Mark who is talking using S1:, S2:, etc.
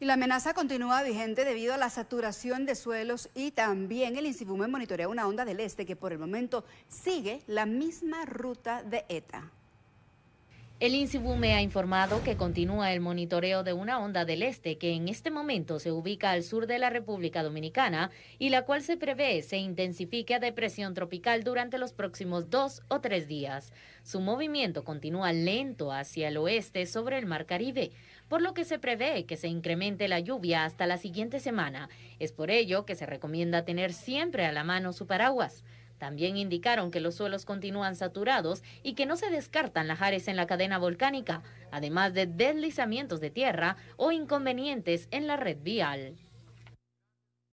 S1: Y la amenaza continúa vigente debido a la saturación de suelos y también el Insibume monitorea una onda del este que por el momento sigue la misma ruta de ETA.
S2: El INSIBUME ha informado que continúa el monitoreo de una onda del este que en este momento se ubica al sur de la República Dominicana y la cual se prevé se intensifique a depresión tropical durante los próximos dos o tres días. Su movimiento continúa lento hacia el oeste sobre el Mar Caribe, por lo que se prevé que se incremente la lluvia hasta la siguiente semana. Es por ello que se recomienda tener siempre a la mano su paraguas. También indicaron que los suelos continúan saturados y que no se descartan lajares en la cadena volcánica, además de deslizamientos de tierra o inconvenientes en la red vial.